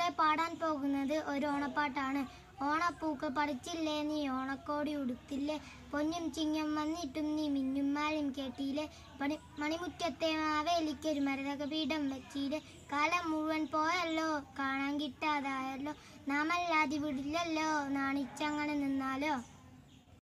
ഇവിടെ പാടാൻ പോകുന്നത് ഒരു ഓണപ്പാട്ടാണ്. ഓണപ്പൂക്കൾ പറിച്ചില്ലേ നീ ഓണക്കോടി ഉടുത്തില്ലേ? പൊന്നും ചിങ്ങം വന്നിട്ടും നീ മിന്നും മാലും കേട്ടില്ലേ? പണി മണിമുറ്റത്തെ മാവേലിക്കൊരു മരതക പീഠം വെച്ചില്ലേ? കാലം മുഴുവൻ പോയല്ലോ കാണാൻ കിട്ടാതായല്ലോ. നാമല്ലാതി വിടില്ലല്ലോ നാണിച്ചങ്ങനെ നിന്നാലോ?